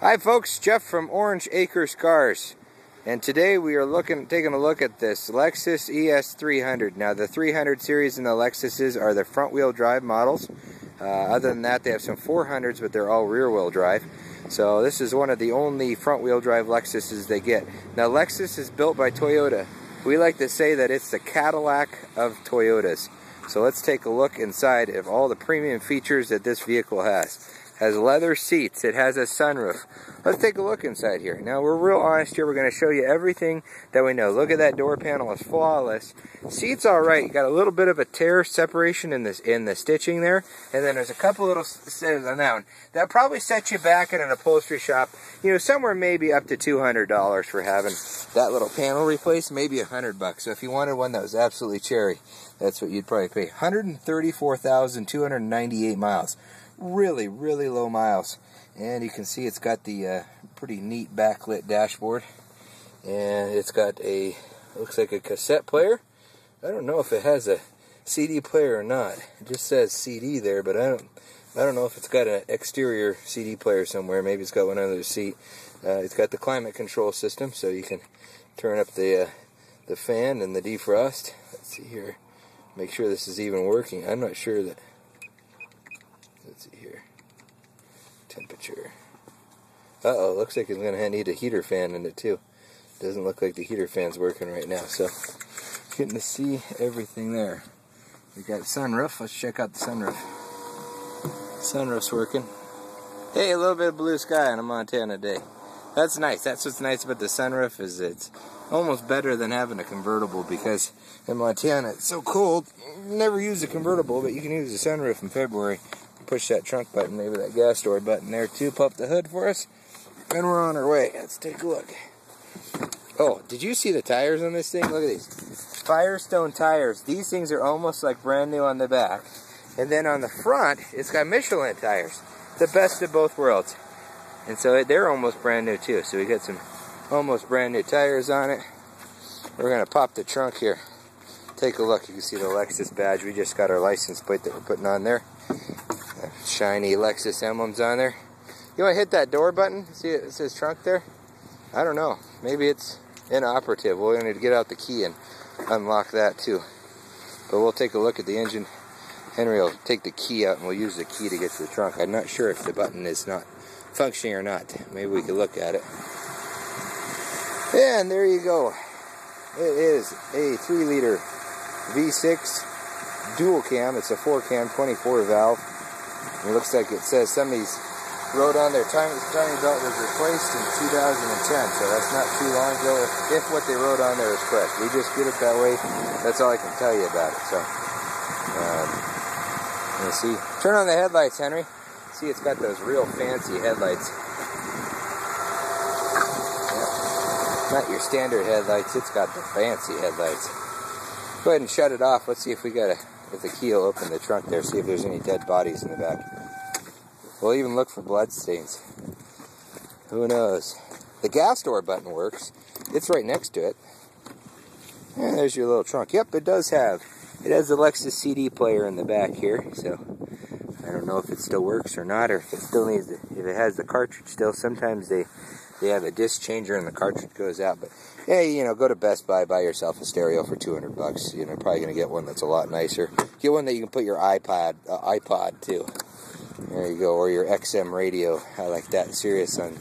Hi folks, Jeff from Orange Acres Cars. And today we are looking, taking a look at this Lexus ES300. Now the 300 series in the Lexuses are the front wheel drive models. Uh, other than that, they have some 400s, but they're all rear wheel drive. So this is one of the only front wheel drive Lexuses they get. Now Lexus is built by Toyota. We like to say that it's the Cadillac of Toyotas. So let's take a look inside of all the premium features that this vehicle has. Has leather seats, it has a sunroof. Let's take a look inside here. Now we're real honest here, we're going to show you everything that we know. Look at that door panel, it's flawless. Seats alright, you got a little bit of a tear separation in this in the stitching there, and then there's a couple little on that one. That probably sets you back at an upholstery shop, you know, somewhere maybe up to $200 for having that little panel replaced, maybe a hundred bucks. So if you wanted one that was absolutely cherry, that's what you'd probably pay. 134,298 miles. Really, really low miles. And you can see it's got the uh, pretty neat backlit dashboard. And it's got a, looks like a cassette player. I don't know if it has a CD player or not. It just says CD there, but I don't, I don't know if it's got an exterior CD player somewhere. Maybe it's got one under the seat. Uh, it's got the climate control system, so you can turn up the uh, the fan and the defrost. Let's see here make sure this is even working. I'm not sure that. Let's see here. Temperature. Uh oh, looks like it's going to need a heater fan in it too. Doesn't look like the heater fan's working right now, so getting to see everything there. We got sunroof. Let's check out the sunroof. Sunroof's working. Hey, a little bit of blue sky on a Montana day. That's nice. That's what's nice about the sunroof is it's almost better than having a convertible because in Montana it's so cold. You never use a convertible, but you can use the sunroof in February. Push that trunk button, maybe that gas door button there too. Pop the hood for us, and we're on our way. Let's take a look. Oh, did you see the tires on this thing? Look at these Firestone tires. These things are almost like brand new on the back, and then on the front it's got Michelin tires. The best of both worlds. And so they're almost brand new too. So we got some almost brand new tires on it. We're gonna pop the trunk here. Take a look. You can see the Lexus badge. We just got our license plate that we're putting on there. Shiny Lexus emblems on there. You want to hit that door button? See it says trunk there? I don't know. Maybe it's inoperative. We'll need to get out the key and unlock that too. But we'll take a look at the engine. Henry will take the key out and we'll use the key to get to the trunk. I'm not sure if the button is not functioning or not. Maybe we could look at it. And there you go. It is a 3 liter V6 dual cam. It's a 4 cam 24 valve. It looks like it says somebody's wrote on their timing belt was replaced in 2010, so that's not too long ago if, if what they wrote on there is correct. We just get it that way. That's all I can tell you about it. So, um, let see. Turn on the headlights, Henry. See, it's got those real fancy headlights. Not your standard headlights, it's got the fancy headlights. Go ahead and shut it off. Let's see if we got a, if the will open the trunk there, see if there's any dead bodies in the back. We'll even look for blood stains. Who knows? The gas door button works. It's right next to it. And there's your little trunk. Yep, it does have. It has the Lexus CD player in the back here, so I don't know if it still works or not, or if it still needs, the, if it has the cartridge still. Sometimes they they have a disc changer and the cartridge goes out. But hey, you know, go to Best Buy, buy yourself a stereo for 200 bucks. You know, probably gonna get one that's a lot nicer. Get one that you can put your iPod uh, iPod too. There you go, or your XM radio. I like that. Sirius on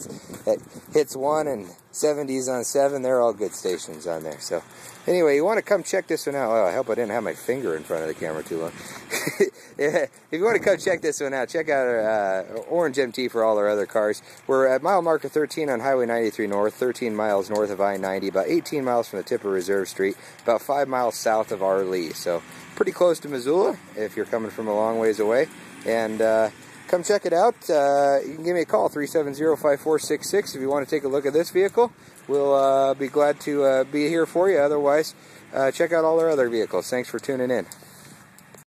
that hits one and 70s on seven. They're all good stations on there. So anyway, you want to come check this one out. Oh, I hope I didn't have my finger in front of the camera too long. if you want to come check this one out, check out our uh, Orange MT for all our other cars. We're at mile marker 13 on Highway 93 North, 13 miles north of I-90, about 18 miles from the tip of Reserve Street, about 5 miles south of Arlee. So pretty close to Missoula if you're coming from a long ways away. And uh, come check it out. Uh, you can give me a call, 370-5466, if you want to take a look at this vehicle. We'll uh, be glad to uh, be here for you. Otherwise, uh, check out all our other vehicles. Thanks for tuning in.